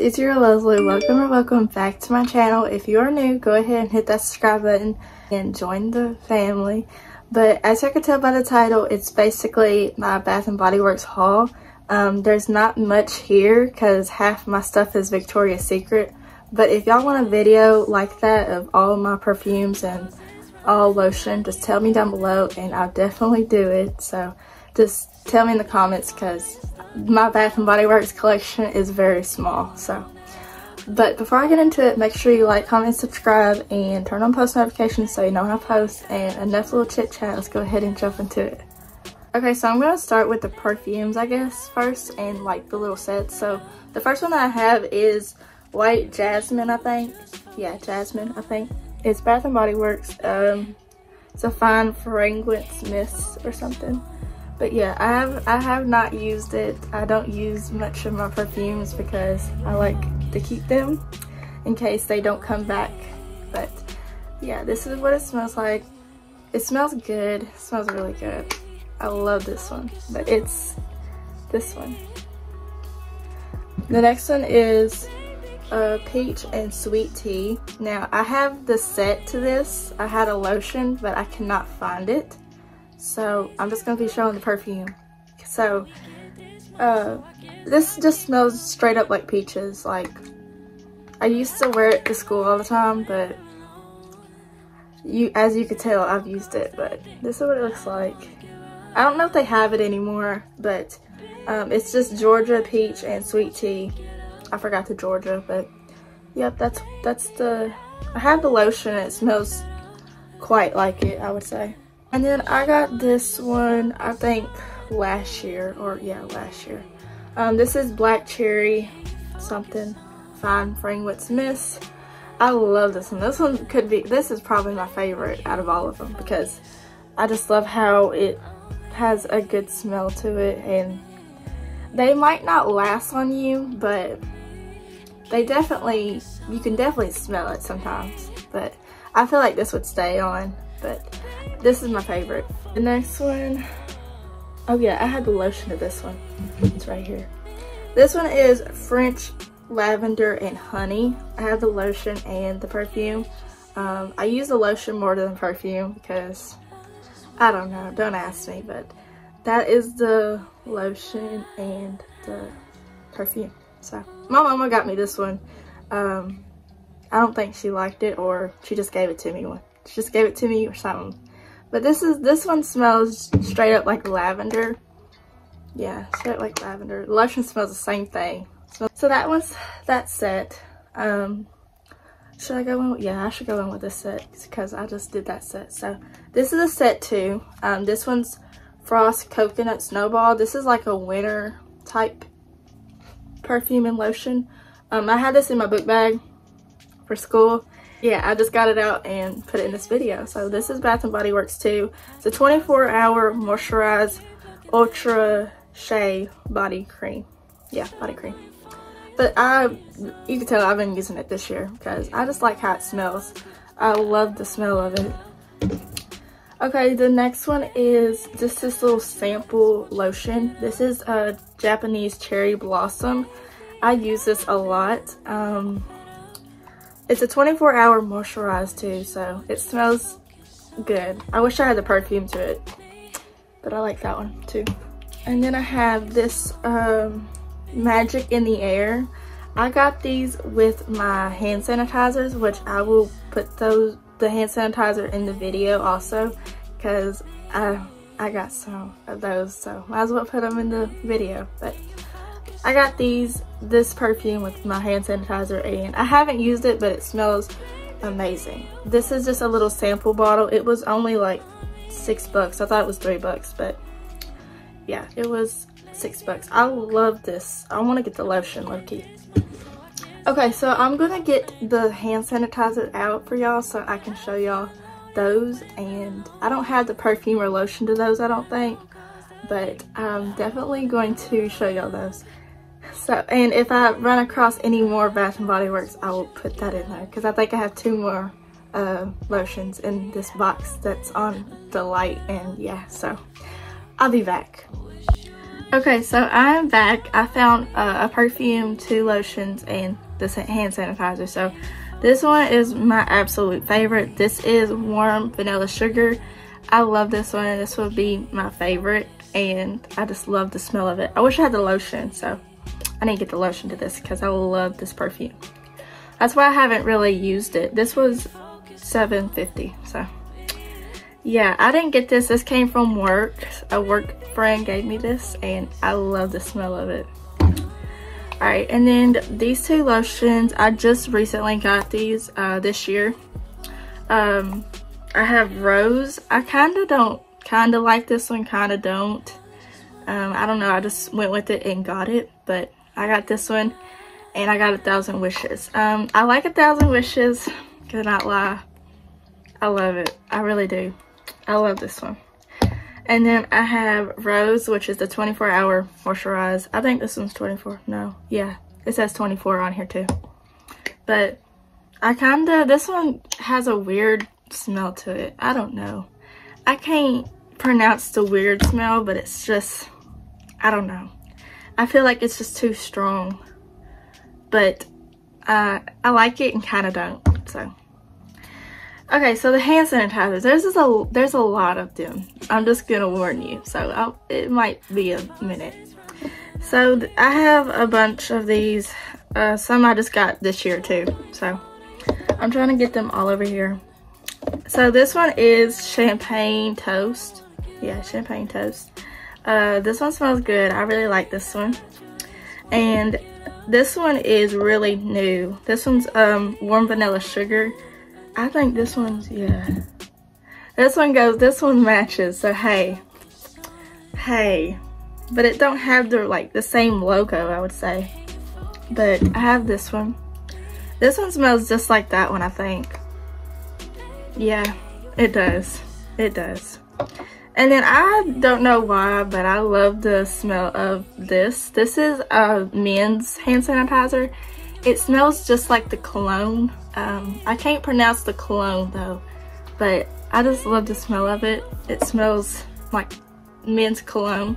it's your Leslie. Welcome or welcome back to my channel. If you are new, go ahead and hit that subscribe button and join the family. But as you can tell by the title, it's basically my Bath & Body Works haul. Um, there's not much here because half my stuff is Victoria's Secret. But if y'all want a video like that of all my perfumes and all lotion, just tell me down below and I'll definitely do it. So just tell me in the comments because my Bath & Body Works collection is very small. So, But before I get into it, make sure you like, comment, subscribe, and turn on post notifications so you know when I post. And enough little chit chat, let's go ahead and jump into it. Okay, so I'm going to start with the perfumes, I guess, first, and like the little sets. So the first one that I have is White Jasmine, I think. Yeah, Jasmine, I think. It's Bath & Body Works. Um, it's a fine fragrance mist or something. But yeah, I have I have not used it. I don't use much of my perfumes because I like to keep them in case they don't come back. But yeah, this is what it smells like. It smells good. It smells really good. I love this one. But it's this one. The next one is uh, peach and sweet tea. Now, I have the set to this. I had a lotion, but I cannot find it. So I'm just gonna be showing the perfume. So uh, this just smells straight up like peaches. Like I used to wear it to school all the time, but you, as you could tell, I've used it. But this is what it looks like. I don't know if they have it anymore, but um, it's just Georgia peach and sweet tea. I forgot the Georgia, but yep, that's that's the. I have the lotion. it smells quite like it, I would say. And then I got this one, I think last year, or yeah, last year. Um, this is Black Cherry something, Fine Fragrance Mist. I love this one. This one could be, this is probably my favorite out of all of them because I just love how it has a good smell to it and they might not last on you, but they definitely, you can definitely smell it sometimes. But I feel like this would stay on, but this is my favorite. The next one, oh yeah, I had the lotion of this one. It's right here. This one is French Lavender and Honey. I have the lotion and the perfume. Um, I use the lotion more than perfume because, I don't know, don't ask me, but that is the lotion and the perfume. So, my mama got me this one. Um, I don't think she liked it or she just gave it to me. She just gave it to me or something. But this is this one smells straight up like lavender. Yeah, straight like lavender. The lotion smells the same thing. So that one's that set. Um, should I go in? Yeah, I should go in with this set because I just did that set. So this is a set two. Um, this one's Frost Coconut Snowball. This is like a winter type perfume and lotion. Um, I had this in my book bag for school yeah, I just got it out and put it in this video. So this is Bath & Body Works too. It's a 24 hour moisturized ultra shea body cream. Yeah, body cream. But I, you can tell I've been using it this year because I just like how it smells. I love the smell of it. Okay, the next one is just this little sample lotion. This is a Japanese cherry blossom. I use this a lot. Um, it's a 24 hour moisturize too, so it smells good. I wish I had the perfume to it, but I like that one too. And then I have this um, Magic in the Air. I got these with my hand sanitizers, which I will put those the hand sanitizer in the video also because I, I got some of those, so might as well put them in the video. But I got these, this perfume with my hand sanitizer and I haven't used it, but it smells amazing. This is just a little sample bottle. It was only like six bucks. I thought it was three bucks, but yeah, it was six bucks. I love this. I want to get the lotion, low-key. Okay, so I'm going to get the hand sanitizer out for y'all so I can show y'all those. And I don't have the perfume or lotion to those, I don't think. But I'm definitely going to show y'all those. So, and if I run across any more Bath & Body Works, I will put that in there because I think I have two more uh, lotions in this box that's on the light and yeah, so I'll be back. Okay, so I'm back. I found uh, a perfume, two lotions, and the hand sanitizer. So this one is my absolute favorite. This is Warm Vanilla Sugar. I love this one. This would be my favorite. And I just love the smell of it. I wish I had the lotion. So I need to get the lotion to this because I love this perfume. That's why I haven't really used it. This was 750 So yeah, I didn't get this. This came from work. A work friend gave me this and I love the smell of it. Alright, and then these two lotions, I just recently got these uh, this year. Um, I have Rose. I kind of don't, kind of like this one, kind of don't. Um, I don't know, I just went with it and got it, but I got this one and I got a thousand wishes. Um, I like a thousand wishes, cannot lie. I love it, I really do. I love this one. And then I have Rose, which is the 24 hour moisturize. I think this one's 24. No, yeah, it says 24 on here too. But I kind of, this one has a weird smell to it. I don't know. I can't pronounce the weird smell, but it's just, I don't know. I feel like it's just too strong. But uh, I like it and kind of don't. So Okay, so the hand sanitizers, there's just a there's a lot of them. I'm just gonna warn you, so I'll, it might be a minute. So I have a bunch of these. Uh, some I just got this year too. So I'm trying to get them all over here. So this one is champagne toast. Yeah, champagne toast. Uh, this one smells good. I really like this one. And this one is really new. This one's um, warm vanilla sugar. I think this one's, yeah. This one goes, this one matches, so hey. Hey. But it don't have the, like, the same logo, I would say. But I have this one. This one smells just like that one, I think. Yeah, it does. It does. And then I don't know why, but I love the smell of this. This is a men's hand sanitizer. It smells just like the cologne um, I can't pronounce the cologne though, but I just love the smell of it. It smells like men's cologne.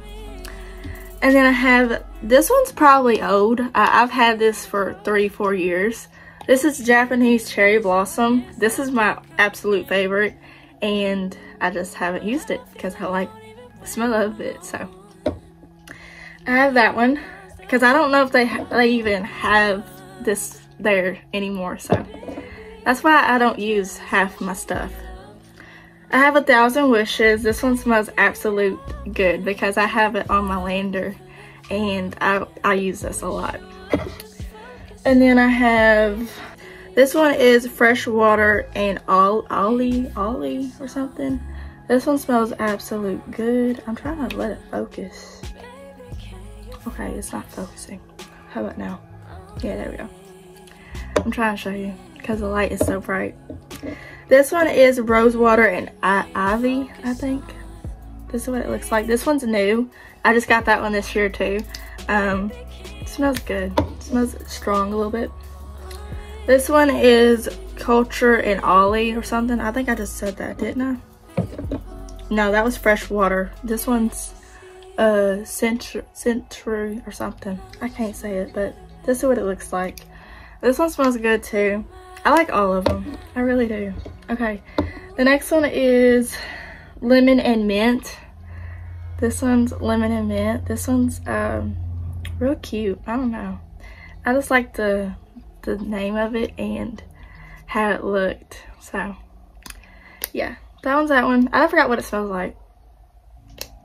And then I have, this one's probably old. I, have had this for three, four years. This is Japanese Cherry Blossom. This is my absolute favorite. And I just haven't used it because I like the smell of it. So I have that one because I don't know if they, they even have this there anymore. So that's why I don't use half my stuff. I have a thousand wishes. This one smells absolute good because I have it on my lander and I, I use this a lot. And then I have, this one is fresh water and all ollie, ollie or something. This one smells absolute good. I'm trying to let it focus. Okay, it's not focusing. How about now? Yeah, there we go. I'm trying to show you because the light is so bright. This one is rose water and ivy, I think. This is what it looks like. This one's new. I just got that one this year too. Um, smells good. smells strong a little bit. This one is culture and ollie or something. I think I just said that, didn't I? No, that was fresh water. This one's uh century, or something. I can't say it, but this is what it looks like. This one smells good too. I like all of them. I really do. Okay, the next one is lemon and mint. This one's lemon and mint. This one's um, real cute. I don't know. I just like the the name of it and how it looked. So, yeah, that one's that one. I forgot what it smells like.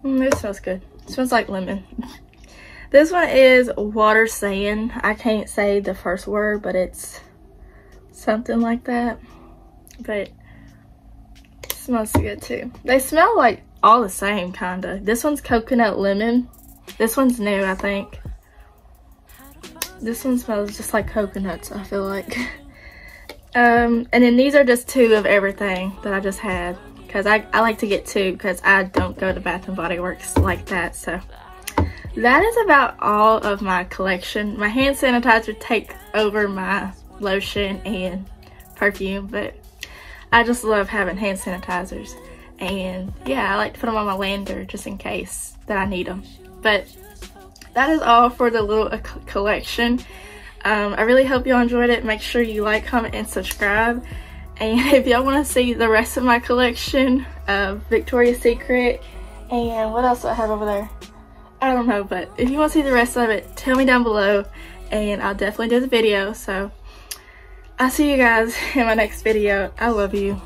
Mm, it smells good. It smells like lemon. This one is water sand. I can't say the first word, but it's something like that. But smells good too. They smell like all the same, kinda. This one's coconut lemon. This one's new, I think. This one smells just like coconuts, I feel like. um, and then these are just two of everything that I just had. Because I, I like to get two because I don't go to Bath & Body Works like that, so that is about all of my collection. My hand sanitizer take over my lotion and perfume, but I just love having hand sanitizers. And yeah, I like to put them on my lander just in case that I need them. But that is all for the little uh, collection. Um, I really hope y'all enjoyed it. Make sure you like, comment, and subscribe. And if y'all want to see the rest of my collection of Victoria's Secret and what else do I have over there? I don't know, but if you want to see the rest of it, tell me down below and I'll definitely do the video. So I'll see you guys in my next video. I love you.